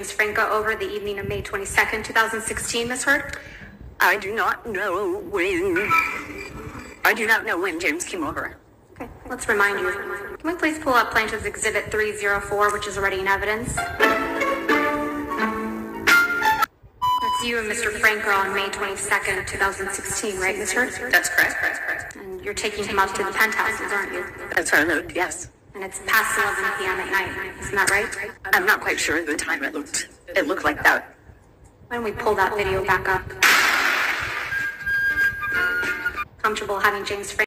James Franco over the evening of May 22nd, 2016, Ms. Heard? I do not know when. I do not know when James came over. Okay, let's remind you. Can we please pull up Plaintiff's Exhibit 304, which is already in evidence? That's you and Mr. Franco on May 22nd, 2016, right, Ms. Heard? That's correct. And you're taking him up to the penthouses, aren't you? That's note, yes. And it's past 11 p.m. at night, isn't that right? I'm not quite sure of the time it looked. It looked like that. Why don't we pull that video back up? Comfortable having James Franco